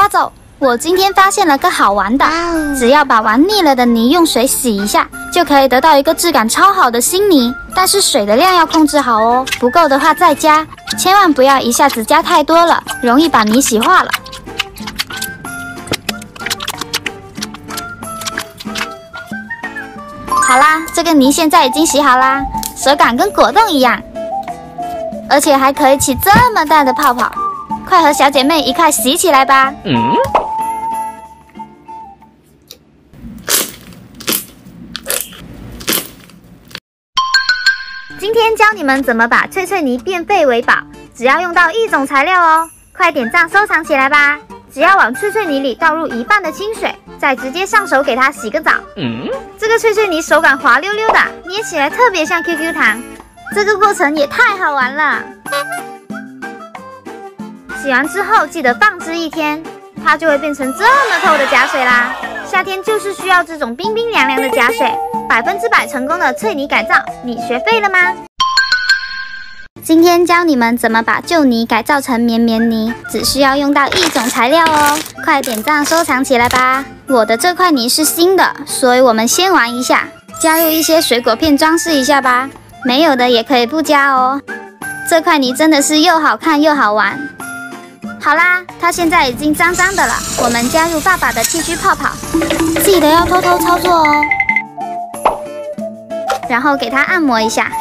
抓走！我今天发现了个好玩的，只要把玩腻了的泥用水洗一下，就可以得到一个质感超好的新泥。但是水的量要控制好哦，不够的话再加，千万不要一下子加太多了，容易把泥洗化了。好啦，这个泥现在已经洗好啦，手感跟果冻一样，而且还可以起这么大的泡泡。快和小姐妹一块洗起来吧！嗯。今天教你们怎么把脆脆泥变废为宝，只要用到一种材料哦，快点赞收藏起来吧！只要往脆脆泥里倒入一半的清水，再直接上手给它洗个澡。嗯，这个脆脆泥手感滑溜溜的，捏起来特别像 QQ 糖，这个过程也太好玩了。洗完之后记得放置一天，它就会变成这么透的假水啦。夏天就是需要这种冰冰凉凉的假水。百分之百成功的脆泥改造，你学会了吗？今天教你们怎么把旧泥改造成绵绵泥，只需要用到一种材料哦，快点赞收藏起来吧。我的这块泥是新的，所以我们先玩一下，加入一些水果片装饰一下吧。没有的也可以不加哦。这块泥真的是又好看又好玩。好啦，它现在已经脏脏的了，我们加入爸爸的剃须泡泡，记得要偷偷操作哦。然后给它按摩一下，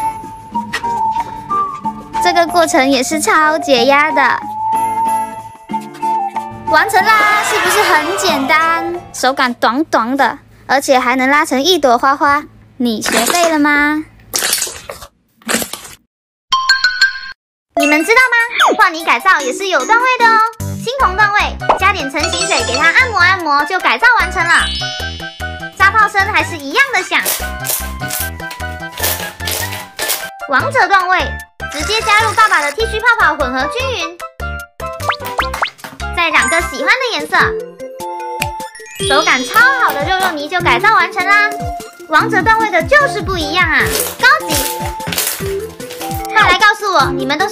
这个过程也是超解压的。完成啦，是不是很简单？手感短短的，而且还能拉成一朵花花。你学会了吗？你们知道吗？换泥改造也是有段位的哦。青铜段位，加点成型水给它按摩按摩，就改造完成了。扎炮声还是一样的响。王者段位，直接加入爸爸的剃须泡泡，混合均匀，再染个喜欢的颜色，手感超好的肉肉泥就改造完成啦！王者段位的就是不一样啊，高级！快来告诉我，你们都是